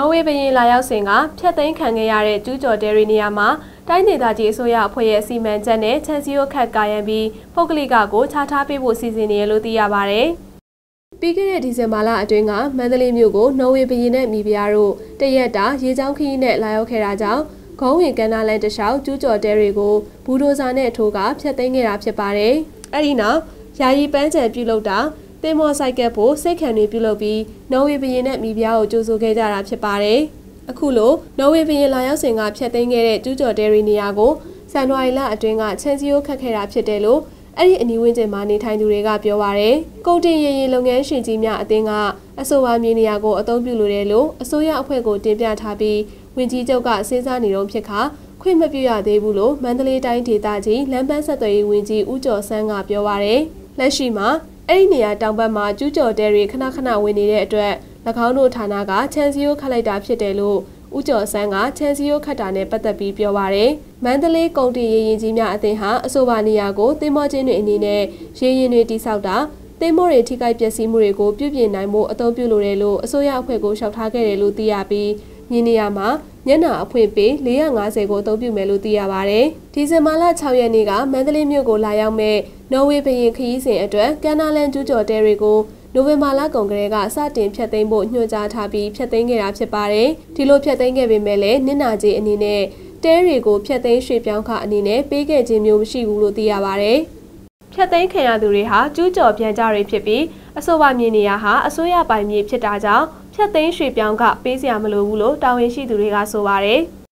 နော်ဝေးဘရင်လာရောက်စဉ်ကဖျက်သိမ်းခံခဲ့ရတဲ့ကျူးကျော်တဲရီနေရာမှာတိုင်းဒေသကြီးအစိုးရအဖွဲ့ရဲ့စီမံချက်နဲ့ချန်စီယိုခတ်ကာယံပြီးပုဂ္ဂလိကကိုခြားထားပေးဖို့စီစဉ်နေရလို့သိရပါဗျ။ပြီးခဲ့တဲ့ဒီဇင်ဘာလအတွင်းကမန္တလေးမြို့ကိုနော်ဝေဘရင်နဲ့မိဖုရားတို့တရက်တာရေချောင်းခရီးနဲ့လာရောက်ခဲ့တာကြောင့်ဂုံးဝင်ကန်နာလန်တလျှောက်ကျူးကျော်တဲတွေကိုဘူဒိုဇာနဲ့ထိုးကဖျက်သိမ်းခဲ့တာဖြစ်ပါတယ်။အဲဒီနောက်ယာယီပန်းချံပြုလုပ်တာ တင်မော်ဆိုင်ကက်ဖို့စိတ်ခံတွေပြုလုပ်ပြီးနော်ဝေဘရင်နဲ့မိဖုရားကိုကြိုဆိုခဲ့ကြတာဖြစ်ပါတယ်။အခုလိုနော်ဝေဘရင်လာရောက်စဉ်ကဖျက်သိမ်းခဲ့တဲ့ကျူးကျော်တဲရီနေရာကိုဇန်နဝါရီလအတွင်းကချန်စီယိုခတ်ခဲ့တာဖြစ်တယ်လို့အဲ့ဒီအနီးဝန်းကျင်မှာနေထိုင်သူတွေကပြောပါရယ်ကုန်တင်ရင်ရင်လုပ်ငန်းရှင်ကြီးများအသင်းကအဆိုပါမြေနေရာကိုအသုံးပြုလိုတယ်လို့အစိုးရအဖွဲ့ကိုတင်ပြထားပြီးဝင်ကြီးချုပ်ကစဉ်းစားနေတော့ဖြစ်ခါခွင့်မပြုရသေးဘူးလို့မန္တလေးတိုင်းဒေသကြီးလမ်းပန်းဆက်သွယ်ရေးဝန်ကြီးဦးကျော်ဆန်းကပြောပါရယ်လက်ရှိမှာ အဲ့ဒီနေရာတောင်ဘက်မှာကျူးကျော်တဲတွေခဏခဏဝင်နေတဲ့အတွက်၎င်းတို့ဌာနကချန်စီယိုခတ်လိုက်တာဖြစ်တယ်လို့ဦးကျော်ဆန်းကချန်စီယိုခတ်တာနဲ့ပတ်သက်ပြီးပြောပါရယ်မန္တလေးကုန်တင်ရေရင်ကြီးများအသင်းဟာအဆိုပါနေရာကိုသင်္ဘောချင်းတွေအနေနဲ့ရေရင်တွေတိစောက်တာသင်္ဘောတွေထိခိုက်ပျက်စီးမှုတွေကိုပြုပြင်နိုင်မှုအသုံးပြုလိုတယ်လို့အစိုးရအဖွဲ့ကိုလျှောက်ထားခဲ့တယ်လို့သိရပြီး မြင်းနေရမှာညနာအဖွင့်ပေး450ကိုအသုံးပြုမယ်လို့သိရပါဗျ။ဒီဇင်ဘာလ6ရက်နေ့ကမန္တလေးမြို့ကိုလာရောက်မဲ့နော်ဝေဘရင်ခရီးစဉ်အတွက်ကန်နာလန်ကျူးကျော်တဲတွေကိုနိုဝင်ဘာလကုန်ကလေးကစတင်ဖျက်သိမ်းဖို့ညွှန်ကြားထားပြီးဖျက်သိမ်းခဲ့တာဖြစ်ပါတယ်။ဒီလိုဖျက်သိမ်းခဲ့ပေမဲ့လည်းနစ်နာကြီးအနေနဲ့တဲတွေကိုဖျက်သိမ်းရွှေ့ပြောင်းခအနေနဲ့ပေးခဲ့ခြင်းမျိုးမရှိဘူးလို့သိရပါတယ်။ဖြတ်သိမ်းခံရသူတွေဟာကျူးကျော်ပြန်ကြတွေဖြစ်ပြီးအဆိုပါမြေနေရာဟာအစိုးရပိုင်မြေဖြစ်တာကြောင့် ဖြတ်သိမ်းရွှေ့ပြောင်းကပေးစရာမလိုဘူးလို့တာဝန်ရှိသူတွေကဆိုပါတယ်။